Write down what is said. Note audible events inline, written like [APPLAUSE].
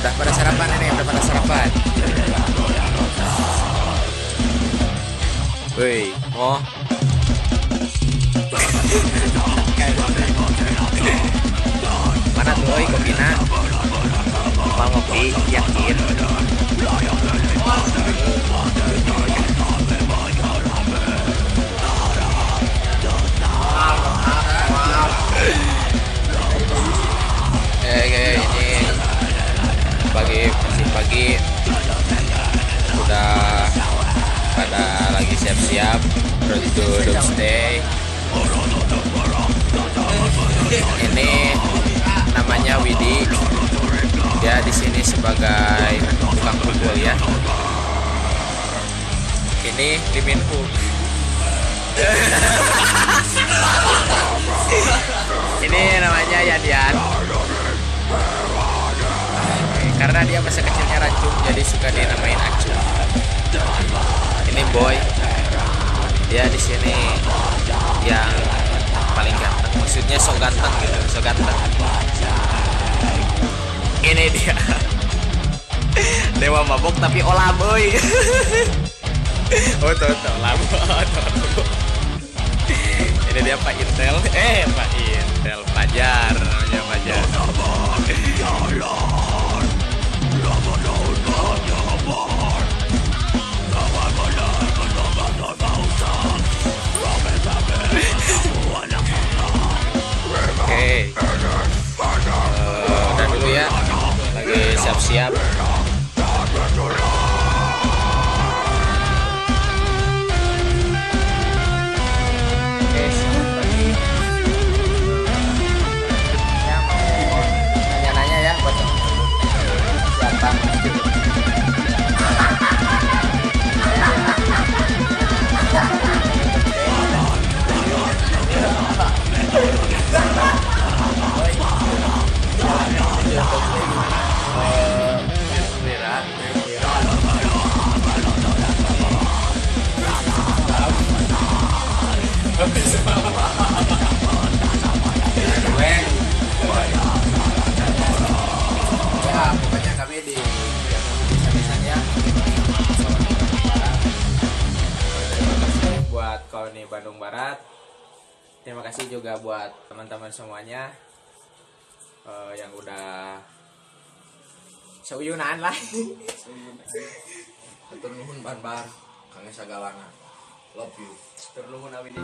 udah pada sarapan ini udah pada sarapan. Woi oh. [LAUGHS] Kan, pagi. Udah pada lagi siap-siap road to doomsday ini namanya Widi. Dia di sini sebagai tukang pukul ya. Ini Liminhu [LAUGHS] ini namanya Yadian karena dia masa kecilnya racun jadi suka dinamain Acu. Ini boy. Dia di sini yang paling ganteng. Maksudnya so ganteng gitu so ganteng. Ini dia. Dewa mabok tapi olah boy. Oh tuh tuh lama ini dia Pak Intel. Eh Pak Intel Fajar namanya Fajar dulu ya. Lagi siap-siap. Bandung Barat terima kasih juga buat teman-teman semuanya eh, yang udah seuyunan lah [LAUGHS] Hatur nuhun barbar kangge sagalana. Love you. terluhun abdi